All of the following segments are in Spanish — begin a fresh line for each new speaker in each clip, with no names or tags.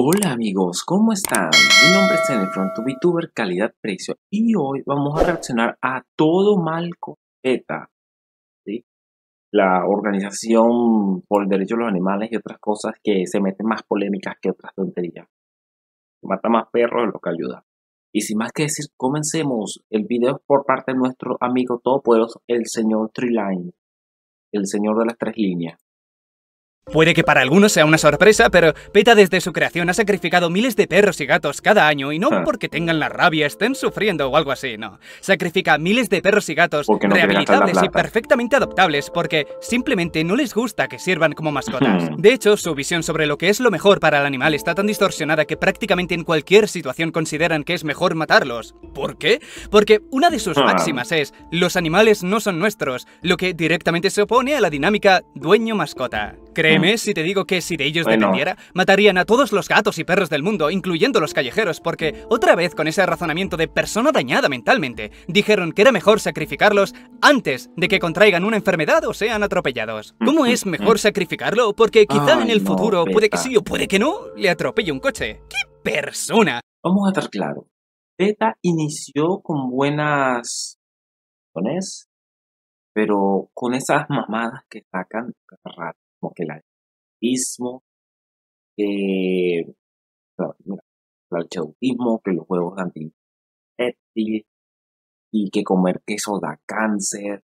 Hola amigos, ¿cómo están? Mi nombre es Zenefron, tu VTuber calidad-precio y hoy vamos a reaccionar a Todo Mal con PETA, ¿sí? la organización por el derecho de los animales y otras cosas que se meten más polémicas que otras tonterías. Mata más perros de lo que ayuda. Y sin más que decir, comencemos. El video por parte de nuestro amigo todopoderoso, el señor Triline, el señor de las tres líneas.
Puede que para algunos sea una sorpresa, pero PETA desde su creación ha sacrificado miles de perros y gatos cada año y no
Ah.
porque tengan la rabia, estén sufriendo o algo así, no. Sacrifica miles de perros y gatos
no
rehabilitables y perfectamente adoptables porque simplemente no les gusta que sirvan como mascotas.
Ujú.
De hecho, su visión sobre lo que es lo mejor para el animal está tan distorsionada que prácticamente en cualquier situación consideran que es mejor matarlos. ¿Por qué? Porque una de sus
Ah.
máximas es, los animales no son nuestros, lo que directamente se opone a la dinámica dueño-mascota. Créeme si te digo que si de ellos
Bueno.
dependiera, matarían a todos los gatos y perros del mundo, incluyendo los callejeros, porque otra vez con ese razonamiento de persona dañada mentalmente, dijeron que era mejor sacrificarlos antes de que contraigan una enfermedad o sean atropellados. ¿Cómo es mejor sacrificarlo? Porque quizá en el
no,
futuro, puede que sí o puede que no, le atropelle un coche. ¡Qué persona!
Vamos a estar claros. Beta inició con buenas razones, pero con esas mamadas que sacan cada rato, como que el no, mira, el que los huevos antifértiles y que comer queso da cáncer,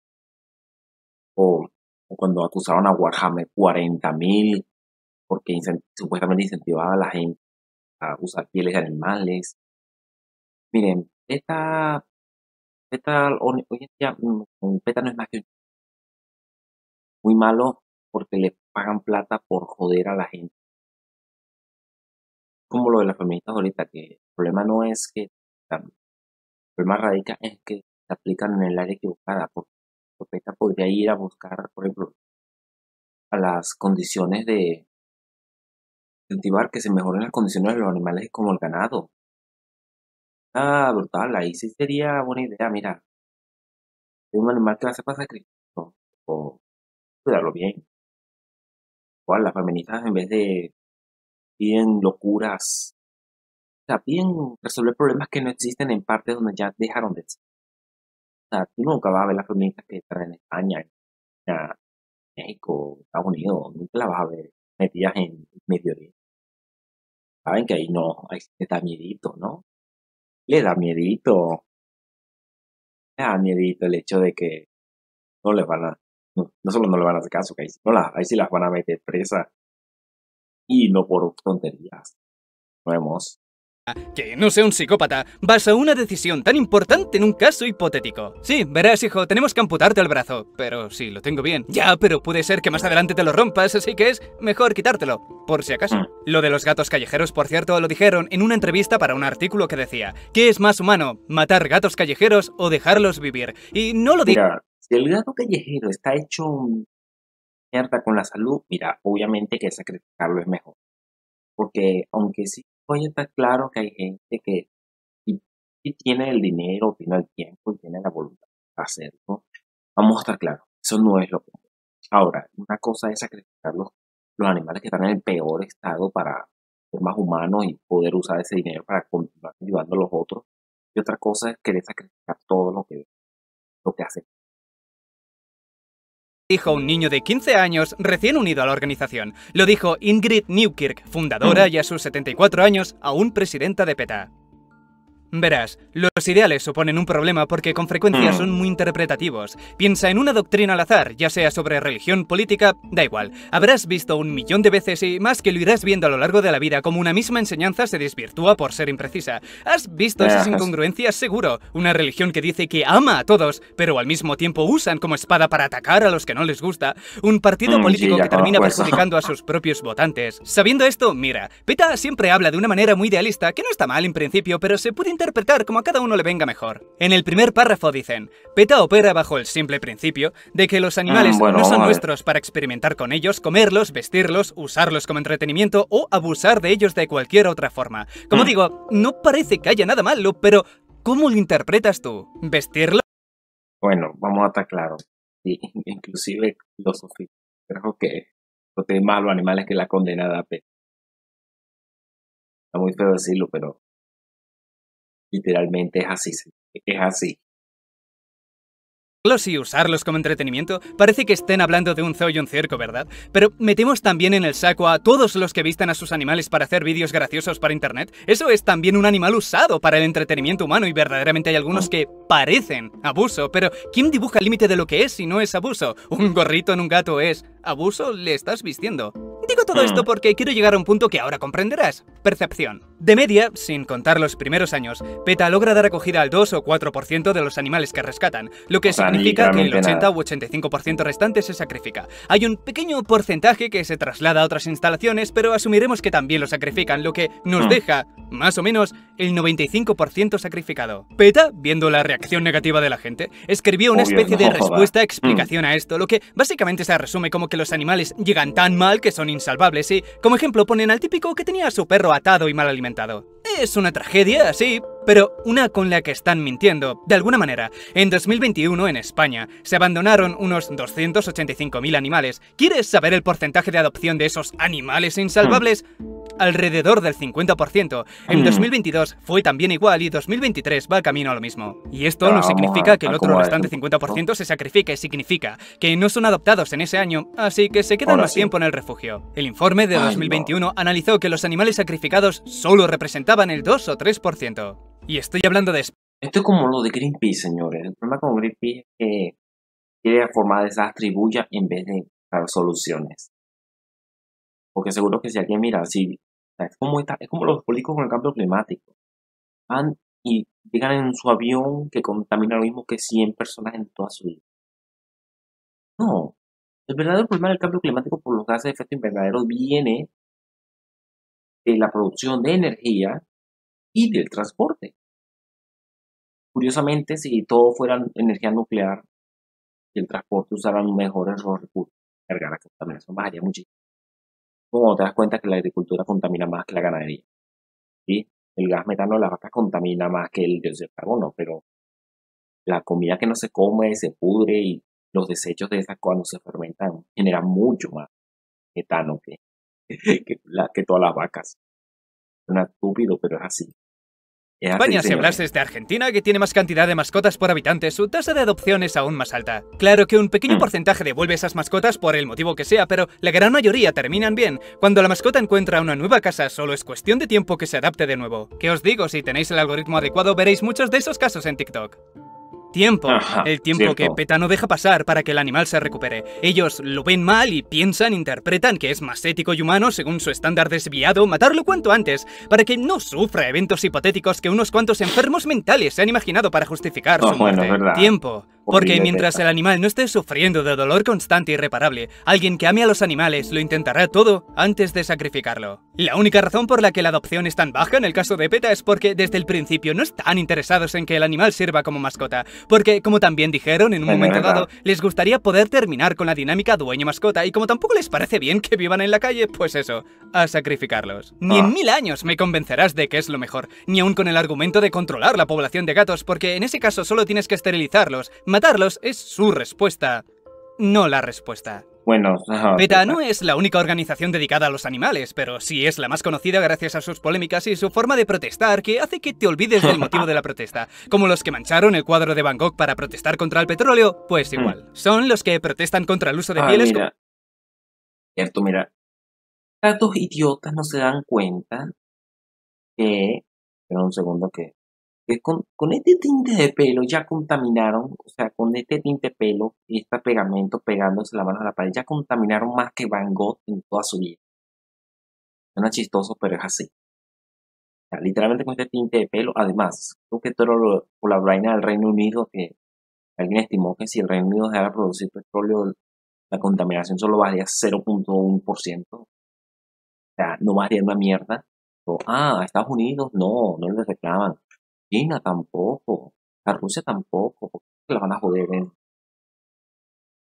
o, cuando acusaron a Warhammer 40.000 porque supuestamente incentivaba a la gente a usar pieles de animales. Miren, esta, esta hoy en día, mm, un PETA no es más que muy malo porque le pagan plata por joder a la gente. Como lo de las feministas ahorita, que el problema no es que, el problema radica en que se aplican en el área equivocada, porque PETA podría ir a buscar, por ejemplo, a las condiciones de incentivar que se mejoren las condiciones de los animales como el ganado. Ah, brutal, ahí sí sería buena idea, mira. Hay un animal que ser para sacrificio, o cuidarlo bien. Igual, las feministas en vez de piden locuras, o sea, piden resolver problemas que no existen en partes donde ya dejaron de existir. O sea, tú nunca vas a ver las feministas que están en España, México, Estados Unidos, nunca las vas a ver metidas en Medio Oriente. Saben que ahí no, ahí te da miedito, ¿no? Le da miedito. Le da miedito el hecho de que no les van a, no, no solo no le van a hacer caso, que ahí, no la- ahí sí las van a meter presa. Y no por tonterías. Vemos.
Que no sea un psicópata, basa una decisión tan importante en un caso hipotético. Sí, verás, hijo, tenemos que amputarte el brazo. Pero sí, lo tengo bien. Ya, pero puede ser que más adelante te lo rompas, así que es mejor quitártelo, por si acaso.
Mm.
Lo de los gatos callejeros, por cierto, lo dijeron en una entrevista para un artículo que decía: ¿Qué es más humano, matar gatos callejeros o dejarlos vivir? Y no lo digo.
Si el gato callejero está hecho mierda con la salud, mira, obviamente que sacrificarlo es mejor. Porque aunque sí hoy está claro que hay gente que sí tiene el dinero, tiene el tiempo y tiene la voluntad de hacerlo, vamos a estar claros, eso no es lo que... Ahora, una cosa es sacrificar los, los animales que están en el peor estado para ser más humanos y poder usar ese dinero para continuar ayudando a los otros. Y otra cosa es querer sacrificar todo lo que, lo que hace
dijo un niño de 15 años recién unido a la organización. Lo dijo Ingrid Newkirk, fundadora y a sus 74 años aún presidenta de PETA. Verás, los ideales suponen un problema porque con frecuencia
Mm.
son muy interpretativos. Piensa en una doctrina al azar, ya sea sobre religión, política, da igual. Habrás visto un millón de veces y más que lo irás viendo a lo largo de la vida como una misma enseñanza se desvirtúa por ser imprecisa. ¿Has visto esas incongruencias? Seguro. Una religión que dice que ama a todos, pero al mismo tiempo usan como espada para atacar a los que no les gusta. Un partido
Mm,
político
sí,
que termina perjudicando a sus propios votantes. Sabiendo esto, mira, PETA siempre habla de una manera muy idealista, que no está mal en principio, pero se puede interpretar como a cada uno le venga mejor. En el primer párrafo dicen, PETA opera bajo el simple principio de que los animales
Mm, bueno,
no son nuestros para experimentar con ellos, comerlos, vestirlos, usarlos como entretenimiento o abusar de ellos de cualquier otra forma. Como
Mm.
digo, no parece que haya nada malo, pero ¿cómo lo interpretas tú? ¿Vestirlo?
Bueno, vamos a estar claros. Sí, inclusive los sofistas. Creo que más a los animales que la condenada P. Está muy feo decirlo, pero literalmente es así. Es así
y usarlos como entretenimiento, parece que estén hablando de un zoo y un circo, ¿verdad? Pero metemos también en el saco a todos los que vistan a sus animales para hacer vídeos graciosos para internet. Eso es también un animal usado para el entretenimiento humano y verdaderamente hay algunos que parecen abuso, pero ¿quién dibuja el límite de lo que es si no es abuso? ¿Un gorrito en un gato es abuso? ¿Le estás vistiendo? Digo todo esto porque quiero llegar a un punto que ahora comprenderás. Percepción. De media, sin contar los primeros años, PETA logra dar acogida al 2 o 4% de los animales que rescatan, lo que significa que el 80 u 85% restante se sacrifica. Hay un pequeño porcentaje que se traslada a otras instalaciones, pero asumiremos que también lo sacrifican, lo que nos hmm. deja, más o menos, el 95% sacrificado. PETA, viendo la reacción negativa de la gente, escribió una especie de respuesta-explicación a esto, lo que básicamente se resume como que los animales llegan tan mal que son insalvables y, como ejemplo, ponen al típico que tenía a su perro atado y mal alimentado. Es una tragedia, sí, pero una con la que están mintiendo. De alguna manera, en 2021 en España se abandonaron unos 285.000 animales. ¿Quieres saber el porcentaje de adopción de esos animales insalvables? alrededor del 50%. En 2022 hmm. fue también igual y 2023 va camino a lo mismo. Y esto no significa que el otro restante 50% se sacrifique, significa que no son adoptados en ese año, así que se quedan más tiempo en el refugio. El informe de 2021 analizó que los animales sacrificados solo representaban el 2 o 3%. Y estoy hablando de...
Esto es como lo de Greenpeace, señores. El problema con Greenpeace es que quiere formar desastre y en vez de dar soluciones. Porque seguro que si alguien mira, si, es, como es como los políticos con el cambio climático. Van y llegan en su avión que contamina lo mismo que 100 personas en toda su vida. No. El verdadero problema del cambio climático por los gases de efecto invernadero viene de la producción de energía y del transporte. Curiosamente, si todo fuera energía nuclear y el transporte usaran mejores los recursos, cargar la contaminación bajaría muchísimo como te das cuenta que la agricultura contamina más que la ganadería. ¿sí? El gas metano de las vacas contamina más que el dióxido de carbono, pero la comida que no se come se pudre y los desechos de esas cuando se fermentan generan mucho más metano que, que, que todas las vacas. Suena estúpido, pero es así.
España, si hablases de Argentina, que tiene más cantidad de mascotas por habitante, su tasa de adopción es aún más alta. Claro que un pequeño mm. porcentaje devuelve esas mascotas por el motivo que sea, pero la gran mayoría terminan bien. Cuando la mascota encuentra una nueva casa, solo es cuestión de tiempo que se adapte de nuevo. ¿Qué os digo? Si tenéis el algoritmo adecuado, veréis muchos de esos casos en TikTok. Tiempo. el tiempo que PETA no deja pasar para que el animal se recupere. Ellos lo ven mal y piensan, interpretan que es más ético y humano, según su estándar desviado, matarlo cuanto antes, para que no sufra eventos hipotéticos que unos cuantos enfermos mentales se han imaginado para justificar su muerte. Tiempo. Porque mientras el animal no esté sufriendo de dolor constante y irreparable, alguien que ame a los animales lo intentará todo antes de sacrificarlo. La única razón por la que la adopción es tan baja en el caso de PETA es porque desde el principio no están interesados en que el animal sirva como mascota, porque como también dijeron en un momento dado, les gustaría poder terminar con la dinámica dueño-mascota y como tampoco les parece bien que vivan en la calle, pues eso, a sacrificarlos. Ni en ah. mil años me convencerás de que es lo mejor, ni aun con el argumento de controlar la población de gatos, porque en ese caso solo tienes que esterilizarlos, Matarlos es su respuesta, no la respuesta.
Bueno,
PETA no es la única organización dedicada a los animales, pero sí es la más conocida gracias a sus polémicas y su forma de protestar que hace que te olvides del motivo de la protesta. Como los que mancharon el cuadro de Van Gogh para protestar contra el petróleo, pues hmm. igual. Son los que protestan contra el uso de pieles.
Mira. Cierto, mira. Idiotas no se dan cuenta que. Espera un segundo que con, con, este tinte de pelo ya contaminaron, o sea, con este tinte de pelo y este pegamento pegándose la mano a la pared, ya contaminaron más que Van Gogh en toda su vida. Suena chistoso, pero es así. Literalmente con este tinte de pelo, además, creo que todo por la vaina del Reino Unido, que alguien estimó que si el Reino Unido dejara producir petróleo, la contaminación solo bajaría 0.1%. O sea, no bajaría una mierda. Ah, Estados Unidos, no, no les reclaman. China tampoco, a Rusia tampoco, porque la van a joder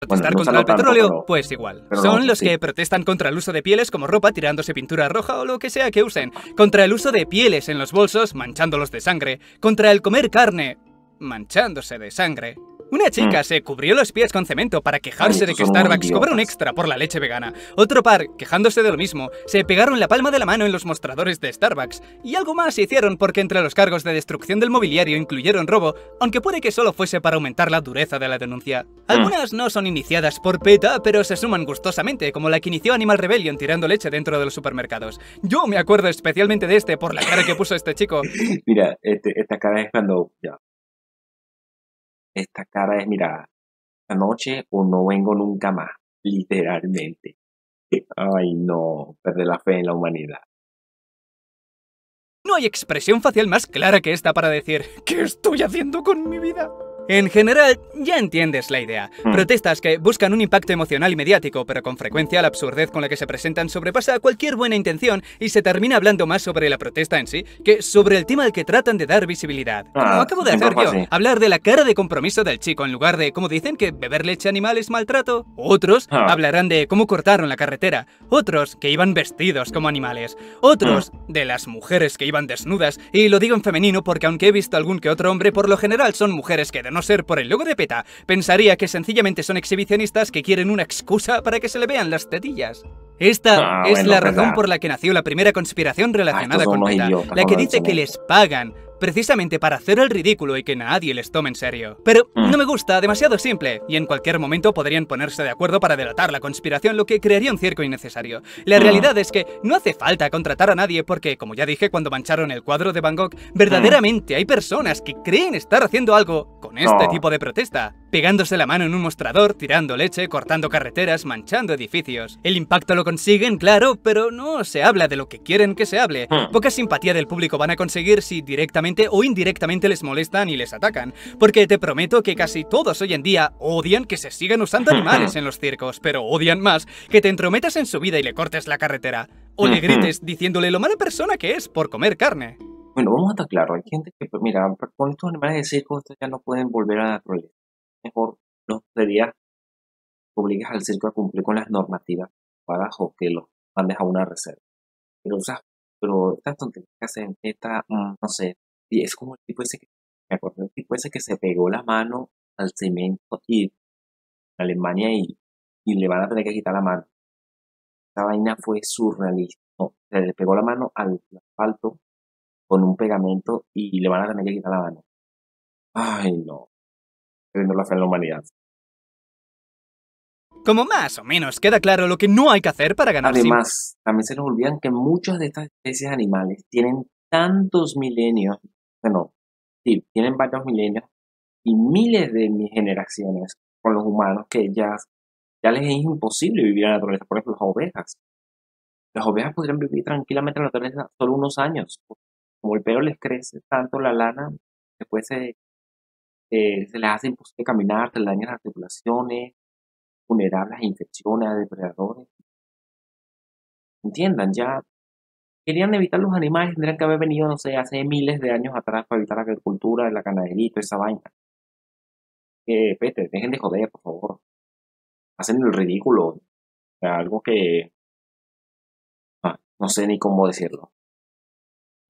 Protestar contra el petróleo, pues igual. Son los que protestan contra el uso de pieles como ropa tirándose pintura roja o lo que sea que usen, contra el uso de pieles en los bolsos manchándolos de sangre, contra el comer carne manchándose de sangre, Una chica se cubrió los pies con cemento para quejarse de que Starbucks cobra un extra por la leche vegana. Otro par, quejándose de lo mismo, se pegaron la palma de la mano en los mostradores de Starbucks. Y algo más hicieron porque entre los cargos de destrucción del mobiliario incluyeron robo, aunque puede que solo fuese para aumentar la dureza de la denuncia. Algunas no son iniciadas por PETA, pero se suman gustosamente, como la que inició Animal Rebellion tirando leche dentro de los supermercados. Yo me acuerdo especialmente de este por la cara que puso este chico.
Mira, este, esta cara es cuando. Ya. Esta cara es, mira, anoche o no vengo nunca más. Literalmente. Ay, no. Perder la fe en la humanidad.
No hay expresión facial más clara que esta para decir ¿Qué estoy haciendo con mi vida? En general, ya entiendes la idea.
Mm.
Protestas que buscan un impacto emocional y mediático, pero con frecuencia la absurdez con la que se presentan sobrepasa cualquier buena intención y se termina hablando más sobre la protesta en sí que sobre el tema al que tratan de dar visibilidad. Como
Ah,
acabo de hacer yo, hablar de la cara de compromiso del chico en lugar de, como dicen, que beber leche animal es maltrato. Otros
Ah.
hablarán de cómo cortaron la carretera. Otros que iban vestidos como animales. Otros de las mujeres que iban desnudas. Y lo digo en femenino porque aunque he visto algún que otro hombre, por lo general son mujeres que de no ser por el logo de PETA, pensaría que sencillamente son exhibicionistas que quieren una excusa para que se le vean las tetillas. Esta
Ah,
es
bueno,
la razón por la que nació la primera conspiración relacionada
estos son
con PETA,
idiotas,
la que dice que les pagan precisamente para hacer el ridículo y que nadie les tome en serio. Pero
Mm.
no me gusta, demasiado simple, y en cualquier momento podrían ponerse de acuerdo para delatar la conspiración, lo que crearía un circo innecesario. La
Mm.
realidad es que no hace falta contratar a nadie porque, como ya dije cuando mancharon el cuadro de Van Gogh, verdaderamente hay personas que creen estar haciendo algo con este tipo de protesta, pegándose la mano en un mostrador, tirando leche, cortando carreteras, manchando edificios. El impacto lo consiguen, claro, pero no se habla de lo que quieren que se hable.
Hmm.
Poca simpatía del público van a conseguir si directamente o indirectamente les molestan y les atacan. Porque te prometo que casi todos hoy en día odian que se sigan usando animales en los circos, pero odian más que te entrometas en su vida y le cortes la carretera. O le grites diciéndole lo mala persona que es por comer carne.
Bueno, vamos a estar claros. Hay gente que, pues, mira, con estos animales de circo, estos ya no pueden volver a la naturaleza. Mejor no sería obligas al circo a cumplir con las normativas adecuadas o que los mandes a una reserva. Pero, sea, pero estas tonterías que hacen, esta, mm, no sé, y es como el tipo ese que, me acuerdo del tipo ese que se pegó la mano al cemento y en Alemania y, y le van a tener que quitar la mano. Esta vaina fue surrealista. No, se le pegó la mano al asfalto con un pegamento y le van a tener que quitar la mano. Ay, no. Perdiendo la fe en la humanidad.
Como más o menos queda claro lo que no hay que hacer para ganar
Además, también se nos olvidan que muchas de estas especies animales tienen tantos milenios, bueno, sí, tienen varios milenios y miles de mi- generaciones con los humanos que ya, ya les es imposible vivir en la naturaleza. Por ejemplo, las ovejas. Las ovejas podrían vivir tranquilamente en la naturaleza solo unos años. Como el pelo les crece tanto la lana, después se, eh, se les hace imposible caminar, se les dañan las articulaciones, vulnerables a infecciones, a depredadores. Entiendan, ya querían evitar los animales, tendrían que haber venido, no sé, hace miles de años atrás para evitar la agricultura, la ganadería y toda esa vaina. Eh, vete, dejen de joder, por favor. Hacen el ridículo. Algo que... ah, no sé ni cómo decirlo.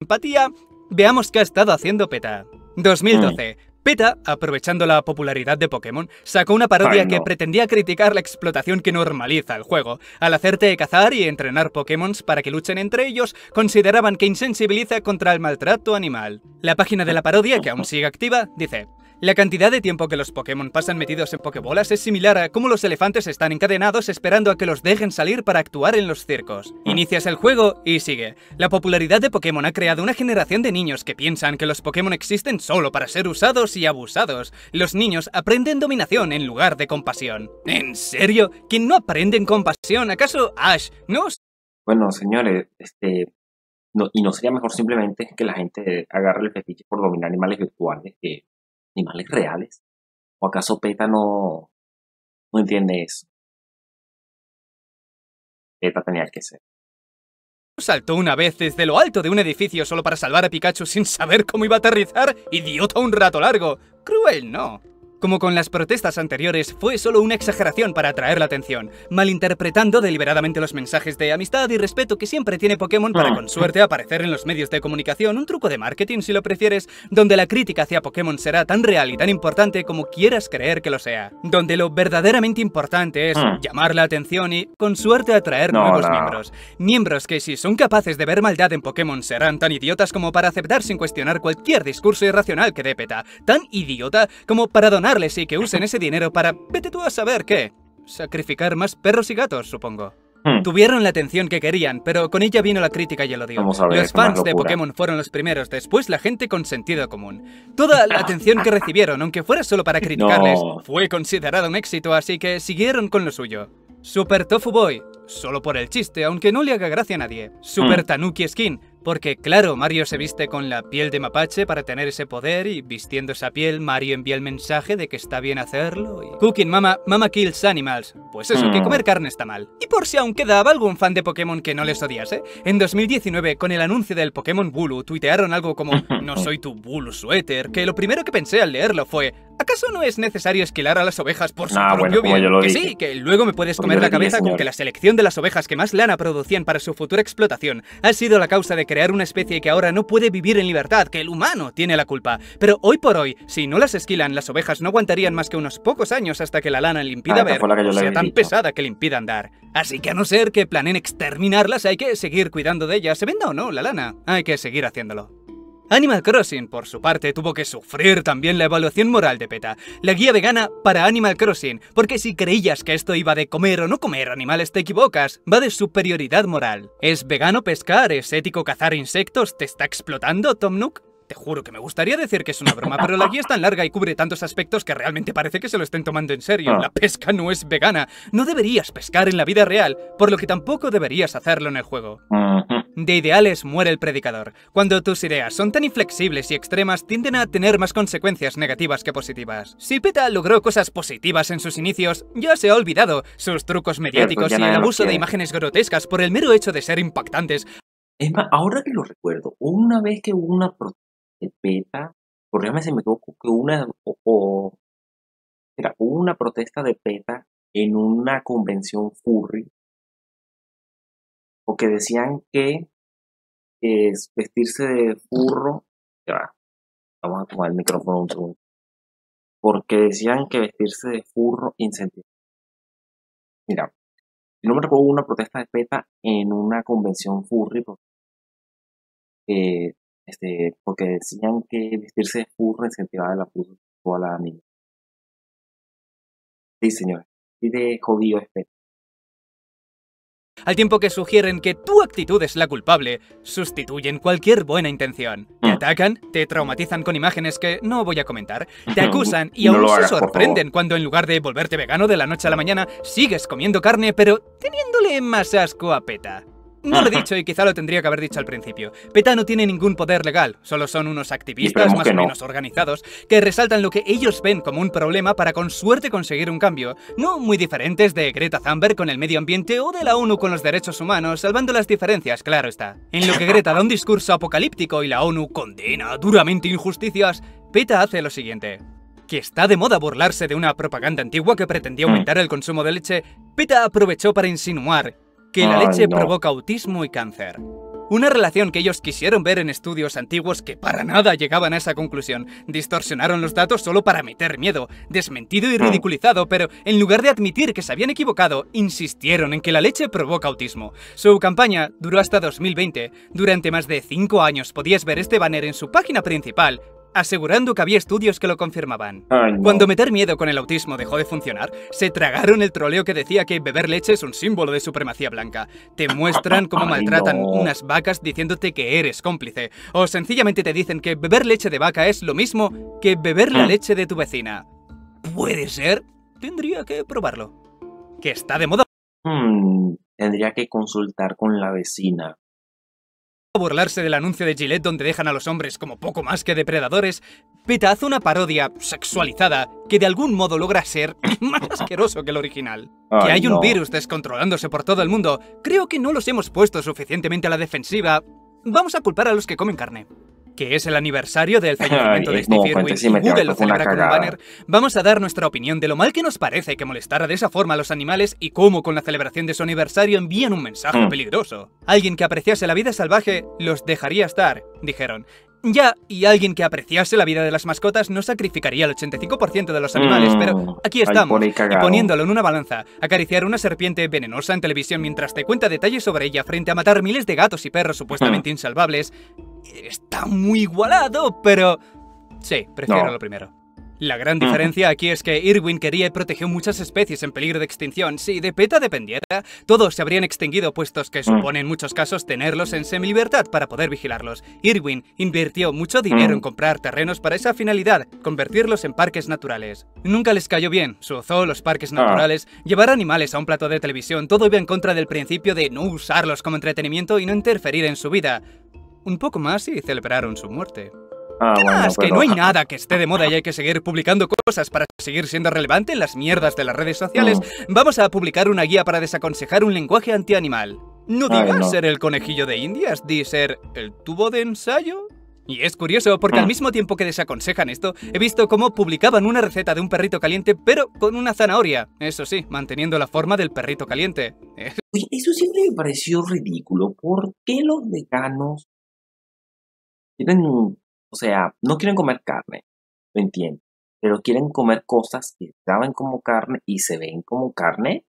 empatía, veamos qué ha estado haciendo PETA. 2012. PETA, aprovechando la popularidad de Pokémon, sacó una parodia
Ay, no.
que pretendía criticar la explotación que normaliza el juego. Al hacerte cazar y entrenar Pokémon para que luchen entre ellos, consideraban que insensibiliza contra el maltrato animal. La página de la parodia, que aún sigue activa, dice... La cantidad de tiempo que los Pokémon pasan metidos en Pokébolas es similar a cómo los elefantes están encadenados esperando a que los dejen salir para actuar en los circos. Inicias el juego y sigue. La popularidad de Pokémon ha creado una generación de niños que piensan que los Pokémon existen solo para ser usados y abusados. Los niños aprenden dominación en lugar de compasión. ¿En serio? ¿Quién no aprenden compasión? ¿Acaso Ash no
Bueno, señores, este... No, y no sería mejor simplemente que la gente agarre el fetiche por dominar animales virtuales que animales reales. ¿O acaso PETA no, no entiende eso? PETA tenía que ser.
saltó una vez desde lo alto de un edificio solo para salvar a Pikachu sin saber cómo iba a aterrizar? ¡Idiota un rato largo! Cruel, no. Como con las protestas anteriores, fue solo una exageración para atraer la atención, malinterpretando deliberadamente los mensajes de amistad y respeto que siempre tiene Pokémon para con suerte aparecer en los medios de comunicación, un truco de marketing si lo prefieres, donde la crítica hacia Pokémon será tan real y tan importante como quieras creer que lo sea, donde lo verdaderamente importante es
Hmm.
llamar la atención y con suerte atraer
No,
nuevos
no.
miembros. Miembros que si son capaces de ver maldad en Pokémon serán tan idiotas como para aceptar sin cuestionar cualquier discurso irracional que dé PETA, tan idiota como para y que usen ese dinero para, vete tú a saber qué, sacrificar más perros y gatos, supongo.
Hmm.
Tuvieron la atención que querían, pero con ella vino la crítica y el odio. Los fans de. Pokémon fueron los primeros, después la gente con sentido común. Toda la atención que recibieron, aunque fuera solo para criticarles,
No.
fue considerada un éxito, así que siguieron con lo suyo. Super Tofu Boy, solo por el chiste, aunque no le haga gracia a nadie. Super
Mm.
Tanuki Skin, porque claro, Mario se viste con la piel de mapache para tener ese poder y vistiendo esa piel, Mario envía el mensaje de que está bien hacerlo. Y... Cooking Mama, Mama Kills Animals. Pues eso, que
Mm.
comer carne está mal. Y por si aún quedaba algún fan de Pokémon que no les odiase, en 2019, con el anuncio del Pokémon Bulu, tuitearon algo como No soy tu Bulu suéter, que lo primero que pensé al leerlo fue ¿Acaso no es necesario esquilar a las ovejas por su
Ah,
propio
bueno,
bien? que
dije.
sí, que luego me puedes comer la
dije,
cabeza con que la selección de las ovejas que más lana producían para su futura explotación ha sido la causa de crear una especie que ahora no puede vivir en libertad, que el humano tiene la culpa. Pero hoy por hoy, si no las esquilan, las ovejas no aguantarían más que unos pocos años hasta que la lana le impida
Ah,
ver, o sea tan
dicho.
pesada que le impida andar. Así que a no ser que planeen exterminarlas, hay que seguir cuidando de ellas, se venda o no la lana, hay que seguir haciéndolo. Animal Crossing, por su parte, tuvo que sufrir también la evaluación moral de PETA, la guía vegana para Animal Crossing, porque si creías que esto iba de comer o no comer animales te equivocas, va de superioridad moral. ¿Es vegano pescar? ¿Es ético cazar insectos? ¿Te está explotando, Tom Nook? Te juro que me gustaría decir que es una broma, pero la guía es tan larga y cubre tantos aspectos que realmente parece que se lo estén tomando en serio.
Ah.
La pesca no es vegana. No deberías pescar en la vida real, por lo que tampoco deberías hacerlo en el juego. De ideales muere el predicador. Cuando tus ideas son tan inflexibles y extremas, tienden a tener más consecuencias negativas que positivas. Si PETA logró cosas positivas en sus inicios, ya se ha olvidado sus trucos mediáticos y el abuso de imágenes grotescas por el mero hecho de ser impactantes.
Es más, ahora que lo recuerdo, una vez que hubo una protesta PETA, corrígame si me equivoco, que una, o, o- hubo una protesta de PETA en una convención furry, porque decían que es vestirse de furro, vamos a tomar el micrófono un segundo, porque decían que vestirse de furro incentiva. Mira, no me recuerdo, una protesta de PETA en una convención furry, porque eh, este, porque decían que vestirse de furro incentivaba el abuso sexual a la niña. Sí, señor. Y de jodido es PETA.
Al tiempo que sugieren que tu actitud es la culpable, sustituyen cualquier buena intención. Te
Mm.
atacan, te traumatizan con imágenes que no voy a comentar, te acusan y
No
aún se sorprenden cuando en lugar de volverte vegano de la noche a la mañana, sigues comiendo carne pero teniéndole más asco a PETA. No lo he dicho y quizá lo tendría que haber dicho al principio. PETA no tiene ningún poder legal, solo son unos activistas más o
no.
menos organizados que resaltan lo que ellos ven como un problema para con suerte conseguir un cambio, no muy diferentes de Greta Thunberg con el medio ambiente o de la ONU con los derechos humanos, salvando las diferencias, claro está. En lo que Greta da un discurso apocalíptico y la ONU condena duramente injusticias, PETA hace lo siguiente. Que está de moda burlarse de una propaganda antigua que pretendía
Mm.
aumentar el consumo de leche, PETA aprovechó para insinuar que la
Ay,
leche
no.
provoca autismo y cáncer. Una relación que ellos quisieron ver en estudios antiguos que para nada llegaban a esa conclusión. Distorsionaron los datos solo para meter miedo, desmentido y
Mm.
ridiculizado, pero en lugar de admitir que se habían equivocado, insistieron en que la leche provoca autismo. Su campaña duró hasta 2020. Durante más de 5 años podías ver este banner en su página principal, asegurando que había estudios que lo confirmaban.
Ay, no.
Cuando meter miedo con el autismo dejó de funcionar, se tragaron el troleo que decía que beber leche es un símbolo de supremacía blanca. Te muestran cómo
Ay,
maltratan
no.
unas vacas diciéndote que eres cómplice. O sencillamente te dicen que beber leche de vaca es lo mismo que beber la
Mm.
leche de tu vecina. ¿Puede ser? Tendría que probarlo. Que está de moda
Hmm, tendría que consultar con la vecina.
Burlarse del anuncio de Gillette donde dejan a los hombres como poco más que depredadores, PETA hace una parodia sexualizada que de algún modo logra ser más asqueroso que el original. que
Ay,
hay un
no.
virus descontrolándose por todo el mundo, creo que no los hemos puesto suficientemente a la defensiva. Vamos a culpar a los que comen carne. Que es el aniversario del fallecimiento de Steve Irwin y Google lo celebra con un banner, vamos a dar nuestra opinión de lo mal que nos parece que molestara de esa forma a los animales y cómo con la celebración de su aniversario envían un mensaje
Mm.
peligroso. Alguien que apreciase la vida salvaje los dejaría estar, dijeron. Ya, y alguien que apreciase la vida de las mascotas no sacrificaría el 85% de los animales,
Mm,
pero aquí
ahí
estamos, y poniéndolo en una balanza, acariciar una serpiente venenosa en televisión mientras te cuenta detalles sobre ella frente a matar miles de gatos y perros
Mm.
supuestamente insalvables, está muy igualado, pero... Sí, prefiero
No.
lo primero. La gran diferencia aquí es que Irwin quería y protegió muchas especies en peligro de extinción. Si de PETA dependiera, todos se habrían extinguido puestos que supone en muchos casos tenerlos en semilibertad para poder vigilarlos. Irwin invirtió mucho dinero
Mm.
en comprar terrenos para esa finalidad, convertirlos en parques naturales. Nunca les cayó bien, su zoo, los parques naturales, llevar animales a un plato de televisión, todo iba en contra del principio de no usarlos como entretenimiento y no interferir en su vida. Un poco más y celebraron su muerte.
Ah, bueno,
es que
pero-
no hay nada que esté de moda y hay que seguir publicando cosas para seguir siendo relevante en las mierdas de las redes sociales.
Mm.
Vamos a publicar una guía para desaconsejar un lenguaje antianimal. No
Ay,
digas
no.
ser el conejillo de Indias, di ser el tubo de ensayo. Y es curioso porque al
Mm.
mismo tiempo que desaconsejan esto, he visto cómo publicaban una receta de un perrito caliente, pero con una zanahoria. Eso sí, manteniendo la forma del perrito caliente.
Oye, eso siempre me pareció ridículo. ¿Por qué los veganos quieren, o sea, no quieren comer carne? Lo entiendo. Pero quieren comer cosas que saben como carne y se ven como carne.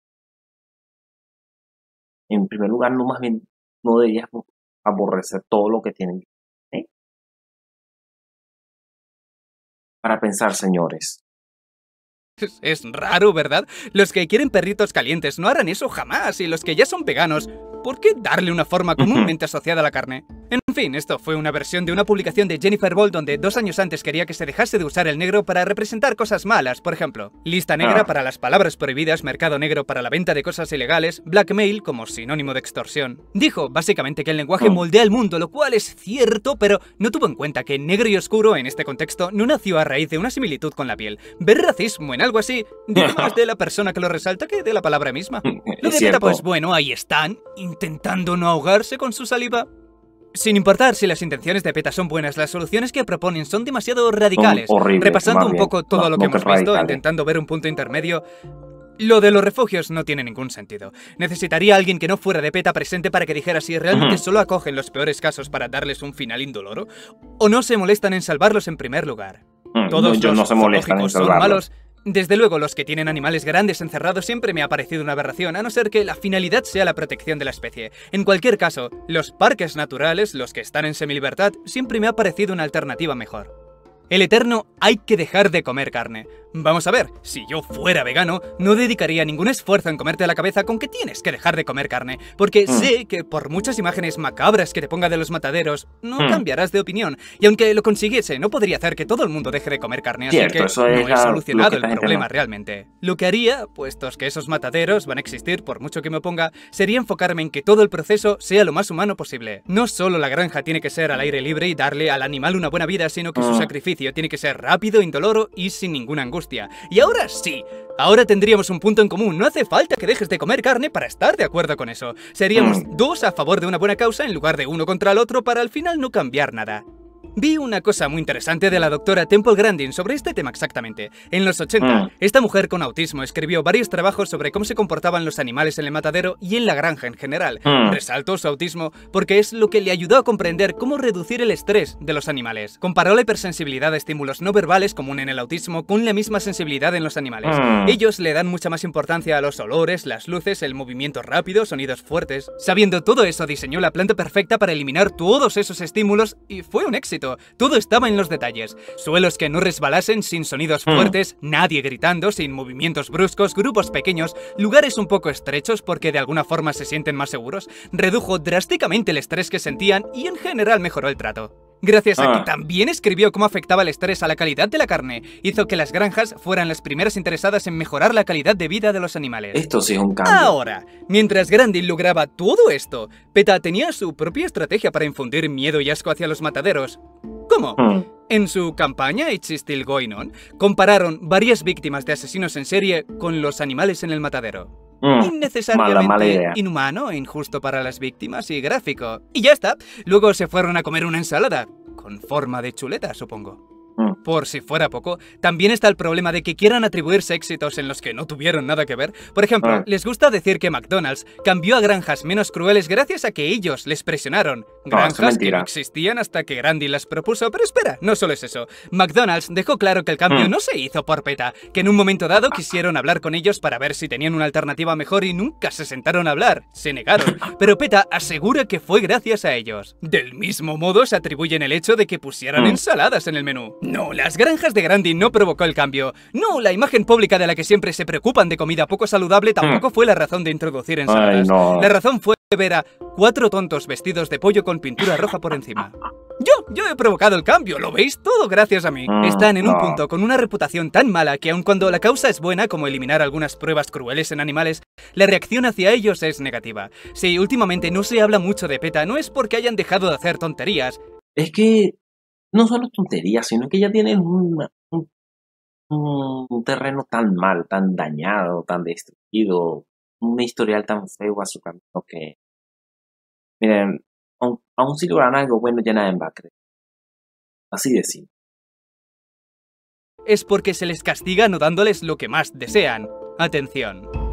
En primer lugar, no más bien, no deberías aborrecer todo lo que tienen. ¿eh? Para pensar, señores.
Es, es raro, ¿verdad? Los que quieren perritos calientes no harán eso jamás, y los que ya son veganos, ¿por qué darle una forma comúnmente asociada a la carne? En fin, esto fue una versión de una publicación de Jennifer Ball donde dos años antes quería que se dejase de usar el negro para representar cosas malas, por ejemplo, lista negra
Ah.
para las palabras prohibidas, mercado negro para la venta de cosas ilegales, blackmail como sinónimo de extorsión. Dijo básicamente que el lenguaje
Mm.
moldea el mundo, lo cual es cierto, pero no tuvo en cuenta que negro y oscuro en este contexto no nació a raíz de una similitud con la piel. Ver racismo en algo así dice más de la persona que lo resalta que de la palabra misma. Lo de pues bueno, ahí están, intentando no ahogarse con su saliva. Sin importar si las intenciones de PETA son buenas, las soluciones que proponen son demasiado radicales.
horribles,
Repasando un poco todo
No,
lo que hemos visto,
radicales.
intentando ver un punto intermedio, lo de los refugios no tiene ningún sentido. Necesitaría alguien que no fuera de PETA presente para que dijera si realmente solo acogen los peores casos para darles un final indoloro, o no se molestan en salvarlos en primer lugar.
Mm,
Todos
no,
los
no se molestan en
zoológicos son malos. Desde luego, los que tienen animales grandes encerrados siempre me ha parecido una aberración, a no ser que la finalidad sea la protección de la especie. En cualquier caso, los parques naturales, los que están en semilibertad, siempre me ha parecido una alternativa mejor. El eterno hay que dejar de comer carne. Vamos a ver, si yo fuera vegano, no dedicaría ningún esfuerzo en comerte la cabeza con que tienes que dejar de comer carne, porque
Mm.
sé que por muchas imágenes macabras que te ponga de los mataderos, no
Mm.
cambiarás de opinión. Y aunque lo consiguiese, no podría hacer que todo el mundo deje de comer carne, así
Cierto,
que
eso
no he solucionado el problema
no.
realmente. Lo que haría, puestos que esos mataderos van a existir por mucho que me oponga, sería enfocarme en que todo el proceso sea lo más humano posible. No solo la granja tiene que ser al aire libre y darle al animal una buena vida, sino que su
Mm.
Tiene que ser rápido, indoloro y sin ninguna angustia. Y ahora sí, ahora tendríamos un punto en común. No hace falta que dejes de comer carne para estar de acuerdo con eso. Seríamos
Mm.
dos a favor de una buena causa en lugar de uno contra el otro para al final no cambiar nada. Vi una cosa muy interesante de la doctora Temple Grandin sobre este tema exactamente. En los 80,
Mm.
esta mujer con autismo escribió varios trabajos sobre cómo se comportaban los animales en el matadero y en la granja en general.
Mm.
Resaltó su autismo porque es lo que le ayudó a comprender cómo reducir el estrés de los animales. Comparó la hipersensibilidad a estímulos no verbales común en el autismo con la misma sensibilidad en los animales.
Mm.
Ellos le dan mucha más importancia a los olores, las luces, el movimiento rápido, sonidos fuertes. Sabiendo todo eso, diseñó la planta perfecta para eliminar todos esos estímulos y fue un éxito. Todo estaba en los detalles. Suelos que no resbalasen sin sonidos
Mm.
fuertes, nadie gritando, sin movimientos bruscos, grupos pequeños, lugares un poco estrechos porque de alguna forma se sienten más seguros. Redujo drásticamente el estrés que sentían y en general mejoró el trato. Gracias a
Ah.
que también escribió cómo afectaba el estrés a la calidad de la carne, hizo que las granjas fueran las primeras interesadas en mejorar la calidad de vida de los animales.
Esto sí es un cambio.
Ahora, mientras Grandin lograba todo esto, PETA tenía su propia estrategia para infundir miedo y asco hacia los mataderos. ¿Cómo?
Mm.
En su campaña It's Still Going On, compararon varias víctimas de asesinos en serie con los animales en el matadero.
Mm.
Innecesariamente
Mala, mala idea.
inhumano injusto para las víctimas y gráfico. Y ya está. Luego se fueron a comer una ensalada. con forma de chuleta, supongo. Por si fuera poco, también está el problema de que quieran atribuirse éxitos en los que no tuvieron nada que ver. Por ejemplo,
Ah.
les gusta decir que McDonald's cambió a granjas menos crueles gracias a que ellos les presionaron.
No,
Granjas que no existían hasta que Grandy las propuso. Pero espera, no solo es eso. McDonald's dejó claro que el cambio
Mm.
no se hizo por PETA, que en un momento dado quisieron hablar con ellos para ver si tenían una alternativa mejor y nunca se sentaron a hablar. Se negaron. Pero PETA asegura que fue gracias a ellos. Del mismo modo se atribuyen el hecho de que pusieran
Mm.
ensaladas en el menú. No, las granjas de Grandy no provocó el cambio. No, la imagen pública de la que siempre se preocupan de comida poco saludable tampoco fue la razón de introducir
Ay,
ensaladas.
no.
La razón fue ver a cuatro tontos vestidos de pollo con pintura roja por encima. Yo, yo he provocado el cambio, ¿lo veis? Todo gracias a mí.
Mm,
Están en un punto con una reputación tan mala que aun cuando la causa es buena, como eliminar algunas pruebas crueles en animales, la reacción hacia ellos es negativa. Si últimamente no se habla mucho de PETA, no es porque hayan dejado de hacer tonterías,
Es que no solo tonterías, sino que ya tienen un, terreno tan mal, tan dañado, tan destruido, un historial tan feo a su camino que, miren, aun, aun si logran algo bueno, ya nadie va a. Así de simple.
es porque se les castiga no dándoles lo que más desean. Atención.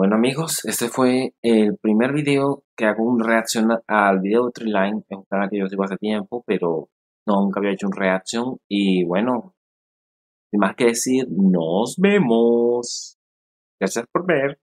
Bueno amigos, este fue el primer video que hago un reacción al video de Treeline, es un canal que yo sigo hace tiempo, pero nunca había hecho un reacción y bueno, sin más que decir, nos vemos. Gracias por ver.